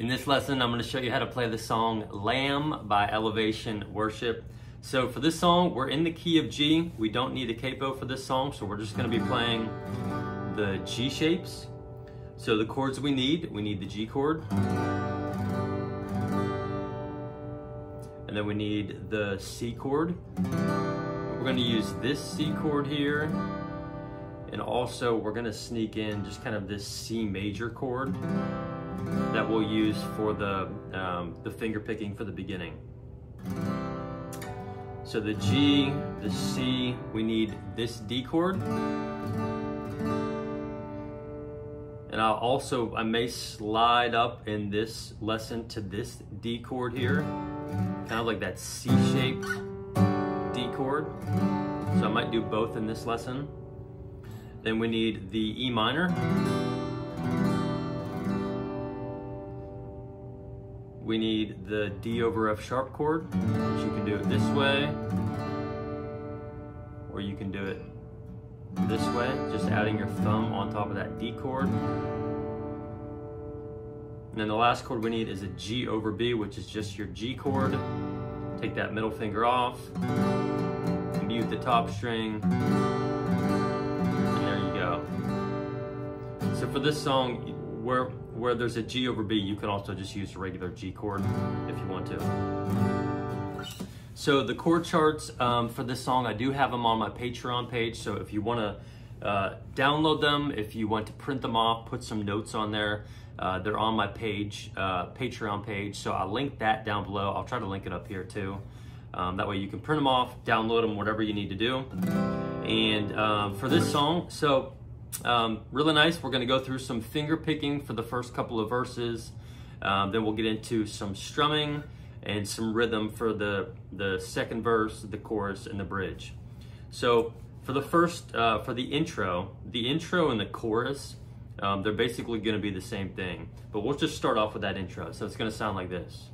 In this lesson, I'm going to show you how to play the song Lamb by Elevation Worship. So for this song, we're in the key of G. We don't need a capo for this song, so we're just going to be playing the G shapes. So the chords we need, we need the G chord. And then we need the C chord. We're going to use this C chord here. And also we're going to sneak in just kind of this C major chord that we'll use for the, um, the finger picking for the beginning. So the G, the C, we need this D chord. And I'll also, I may slide up in this lesson to this D chord here, kind of like that C-shaped D chord. So I might do both in this lesson. Then we need the E minor. We need the D over F sharp chord. So you can do it this way, or you can do it this way, just adding your thumb on top of that D chord. And then the last chord we need is a G over B, which is just your G chord. Take that middle finger off, mute the top string, and there you go. So for this song, where where there's a G over B, you can also just use a regular G chord if you want to. So the chord charts um, for this song, I do have them on my Patreon page. So if you want to uh, download them, if you want to print them off, put some notes on there, uh, they're on my page, uh, Patreon page. So I'll link that down below. I'll try to link it up here too. Um, that way you can print them off, download them, whatever you need to do. And um, for this song, so um, really nice. We're going to go through some finger picking for the first couple of verses. Um, then we'll get into some strumming and some rhythm for the, the second verse, the chorus, and the bridge. So for the first, uh, for the intro, the intro and the chorus, um, they're basically going to be the same thing. But we'll just start off with that intro. So it's going to sound like this.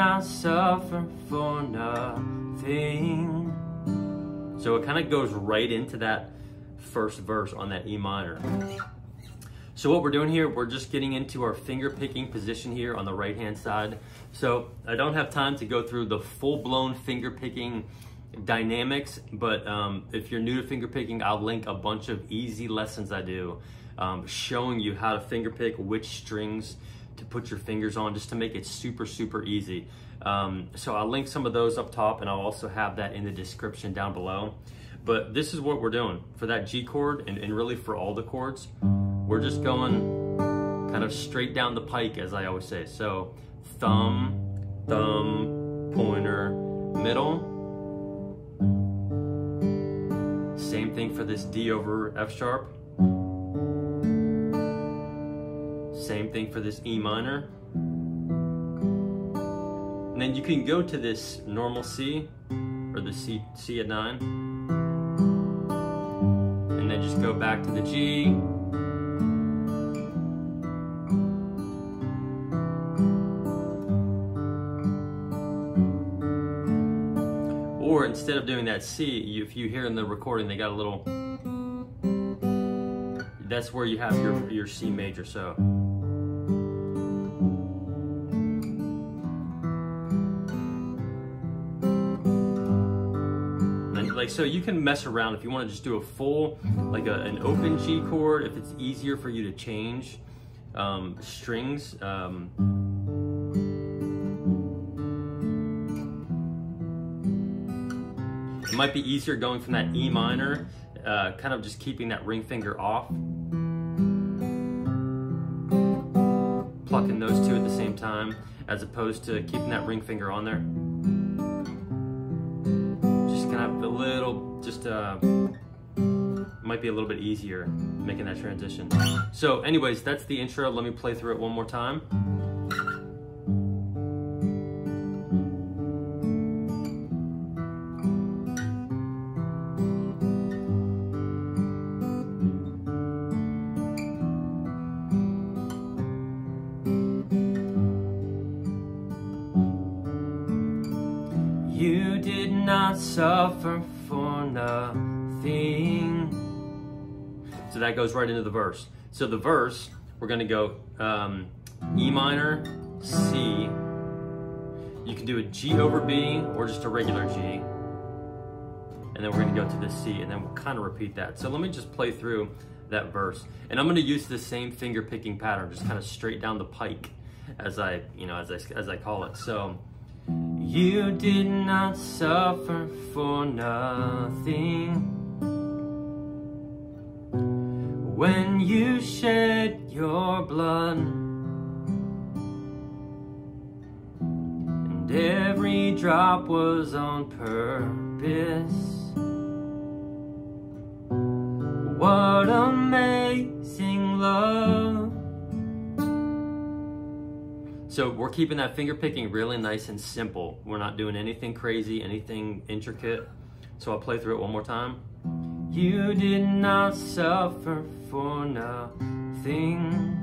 Not suffer for nothing. So it kind of goes right into that first verse on that E minor. So what we're doing here, we're just getting into our finger picking position here on the right hand side. So I don't have time to go through the full blown finger picking dynamics, but um, if you're new to finger picking, I'll link a bunch of easy lessons I do um, showing you how to finger pick which strings to put your fingers on just to make it super, super easy. Um, so I'll link some of those up top and I'll also have that in the description down below. But this is what we're doing for that G chord and, and really for all the chords. We're just going kind of straight down the pike as I always say. So thumb, thumb, pointer, middle. Same thing for this D over F sharp. Same thing for this E minor. And then you can go to this normal C or the C, Cadd9. And then just go back to the G. Or instead of doing that C, if you hear in the recording, they got a little, that's where you have your, your C major, so. So you can mess around if you want to just do a full like a, an open G chord if it's easier for you to change um, strings um, it might be easier going from that E minor uh, kind of just keeping that ring finger off. Plucking those two at the same time as opposed to keeping that ring finger on there a little, just uh, might be a little bit easier making that transition. So anyways, that's the intro. Let me play through it one more time. You didn't not suffer for nothing. So that goes right into the verse. So the verse, we're going to go um, E minor, C. You can do a G over B or just a regular G. And then we're going to go to the C and then we'll kind of repeat that. So let me just play through that verse. And I'm going to use the same finger picking pattern, just kind of straight down the pike as I, you know, as I, as I call it. So, you did not suffer for nothing when you shed your blood. And every drop was on purpose. What amazing love. So we're keeping that finger picking really nice and simple. We're not doing anything crazy, anything intricate. So I'll play through it one more time. You did not suffer for nothing.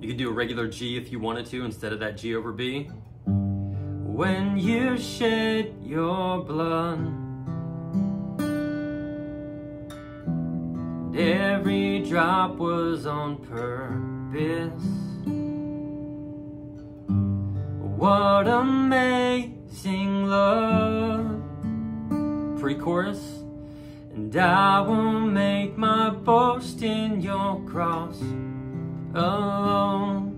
You could do a regular G if you wanted to instead of that G over B. When you shed your blood Every drop was on purpose. What amazing love. Pre chorus. And I will make my boast in your cross alone,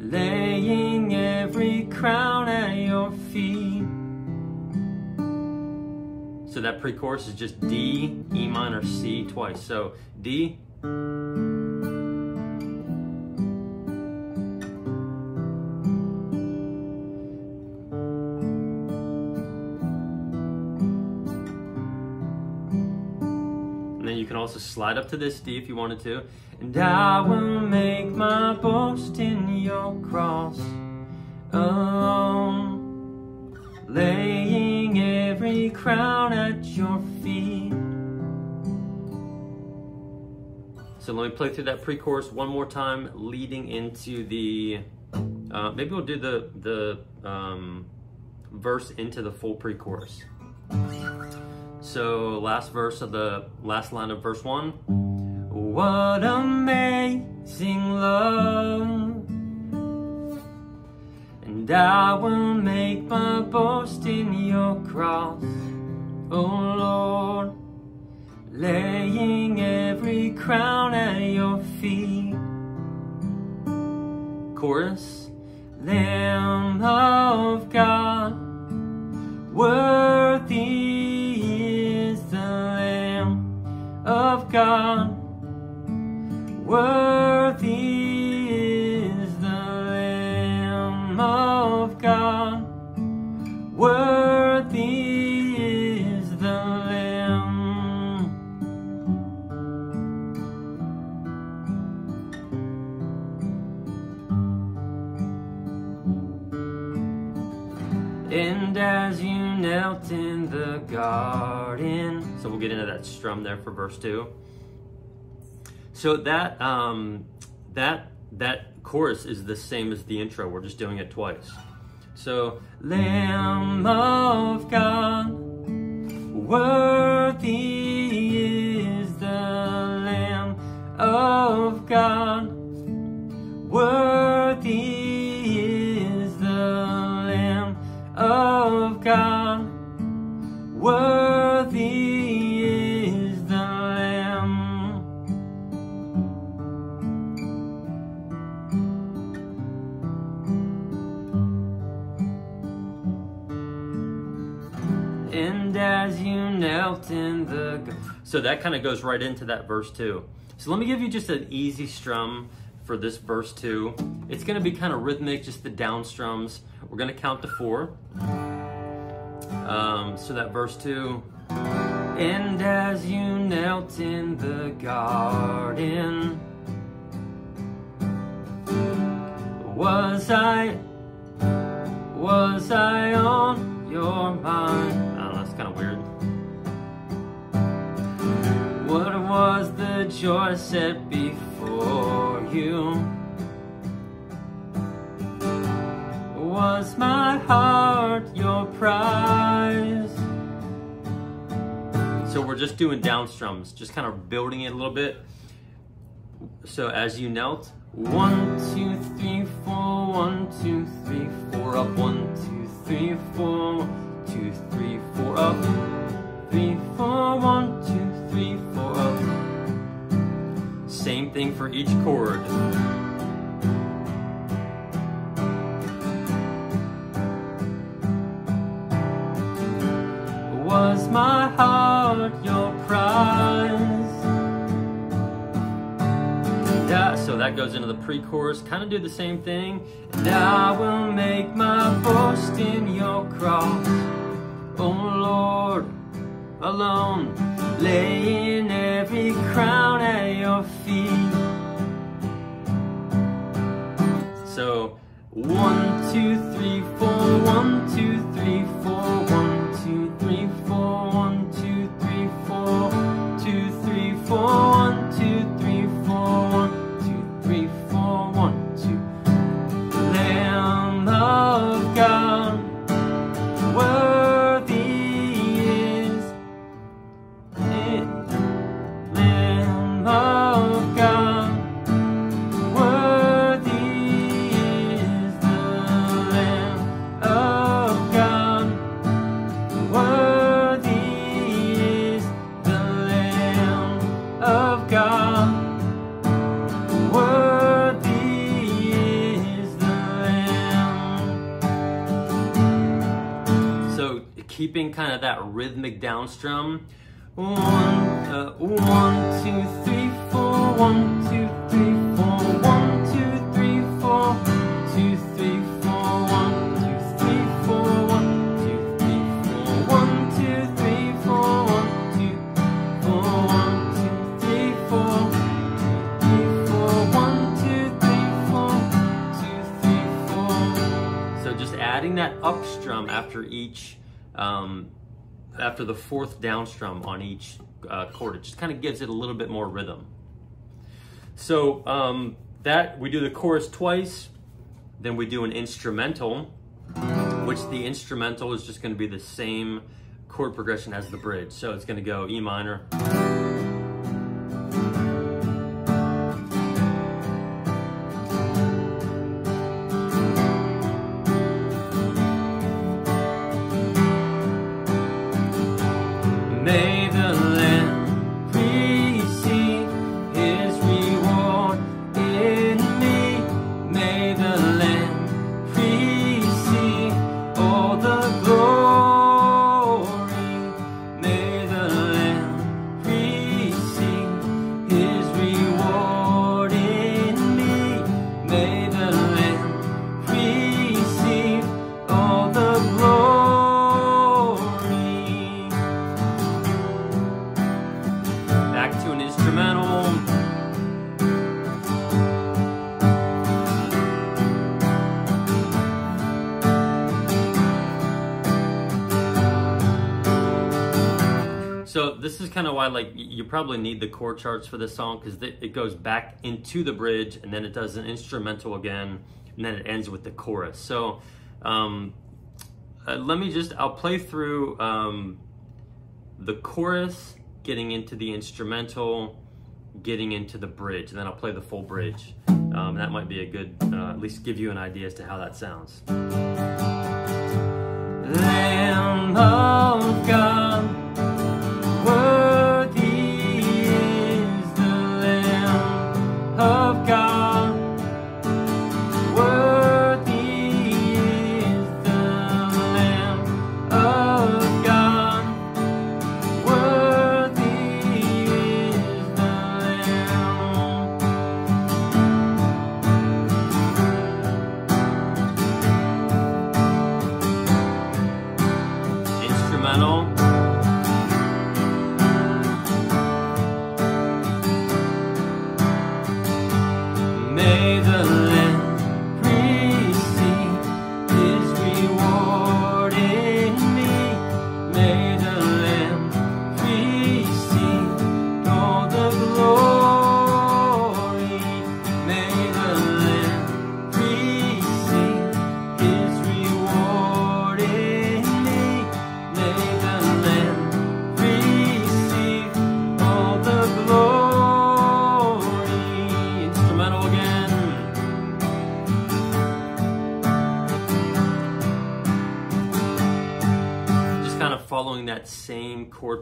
laying every crown at your feet. So that pre-chorus is just D, E minor, C twice. So D, also slide up to this D if you wanted to. And I will make my boast in your cross alone laying every crown at your feet. So let me play through that pre-chorus one more time, leading into the. Uh, maybe we'll do the the um, verse into the full pre-chorus. So last verse of the last line of verse one. What amazing love and I will make my boast in your cross, oh Lord, laying every crown at your feet. Chorus, Lamb of God, worthy Lamb of God, worthy of God, worthy is the Lamb. And as you knelt in the garden, so we'll get into that strum there for verse two. So that um, that that chorus is the same as the intro. We're just doing it twice. So, Lamb of God, worthy is the Lamb of God, So that kind of goes right into that verse two. So let me give you just an easy strum for this verse two. It's going to be kind of rhythmic, just the down strums. We're going to count to four. Um, so that verse two. And as you knelt in the garden, was I, was I on your mind? What was the joy set before you? Was my heart your prize? So we're just doing down strums, just kind of building it a little bit. So as you knelt, one, two, three, four, one, two, three, four, up, one, two, three, four, two, three, four, up, three, four, one, two, three, four, up. Same thing for each chord. Was my heart your prize? Yeah, so that goes into the pre-chorus. Kind of do the same thing. And I will make my boast in your cross. Oh Lord, alone, laying every crown at your feet. Rhythmic down strum. One, uh, one, two, three, four, one, two, three, four, one, two, three, four, two, three, four, one, two, three, four, one, two, three, four, one, two, three, four, one, two, four, one, two, three, four, three, four, one, two, three, four, two, three, four. So just adding that up strum after each um, after the fourth down strum on each uh, chord. It just kind of gives it a little bit more rhythm. So um, that we do the chorus twice, then we do an instrumental, which the instrumental is just going to be the same chord progression as the bridge. So it's going to go E minor. This is kind of why like you probably need the chord charts for this song because it goes back into the bridge and then it does an instrumental again and then it ends with the chorus. So um, uh, let me just I'll play through um, the chorus, getting into the instrumental, getting into the bridge, and then I'll play the full bridge. Um, that might be a good, uh, at least give you an idea as to how that sounds. Lamb of God,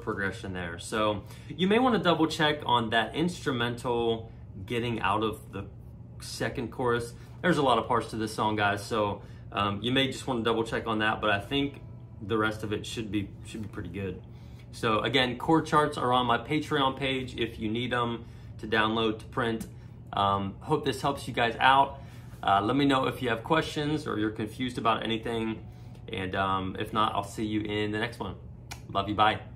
progression there. So you may want to double check on that instrumental getting out of the second chorus. There's a lot of parts to this song, guys, so um, you may just want to double check on that, but I think the rest of it should be should be pretty good. So again, chord charts are on my Patreon page if you need them to download to print. Um, hope this helps you guys out. Uh, let me know if you have questions or you're confused about anything. And um, if not, I'll see you in the next one. Love you. Bye.